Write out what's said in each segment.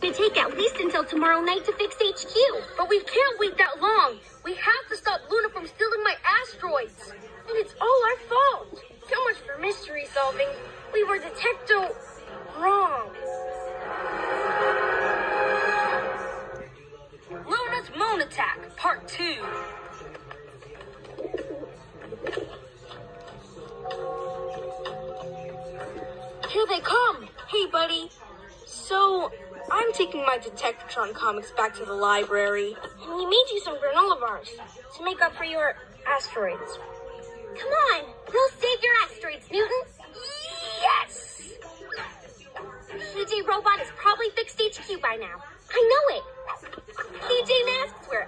It'd take at least until tomorrow night to fix HQ. But we can't wait that long. We have to stop Luna from stealing my asteroids. And it's all our fault. So much for mystery solving. We were detecto wrong. Luna's Moon Attack, Part 2. Here they come. Hey, buddy. So, I'm taking my Detectron comics back to the library. And we made you some granola bars to make up for your asteroids. Come on, we'll save your asteroids, Newton. Yes! PJ Robot has probably fixed HQ by now. I know it. PJ Masks, we're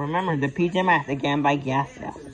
Remember the PJ Masks again by Gas Gas.